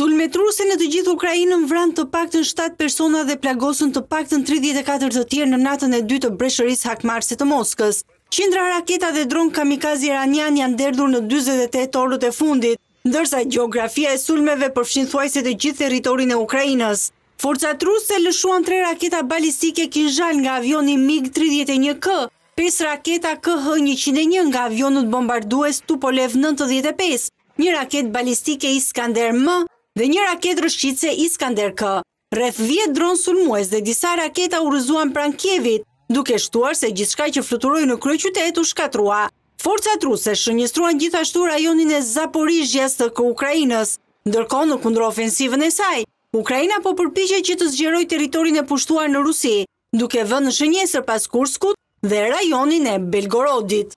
Sulmet ruse në të gjithë Ukrainën vranë të paktën 7 persona dhe plagosën të paktën 34 të tjerë në natën e dytë të breshërisë hakmarrëse të Moskës. Qindra raketa dhe dronë kamikaze iranian janë derdhur në 48 orët e fundit, ndërsa gjeografia e sulmeve përfshin thuajse të gjithë territorin e Ukrainës. Forcat ruse lëshuan tre raketa balistike Kinzhal nga avioni MiG tridhjetë e një K, pesë raketa KH njëqind e një nga avionët bombardues Tupolev nëntëdhjetë e pesë, një raketë balistike Iskander M dhe një raketë rrëshqitëse Iskander K. Rreth dhjetë dronë sulmues dhe disa raketa u rrëzuan pranë Kievit, duke shtuar se gjithçka që fluturoi në kryeqytet u shkatërrua. Forcat ruse shënjestruan gjithashtu rajonin e Zaporizhjias të Ukrainës, ndërkohë në kundërofensivën e saj, Ukraina po përpiqet që të zgjerojë territorin e pushtuar në Rusi, duke vënë në shënjestër pas Kurskut dhe rajonin e Belgorodit.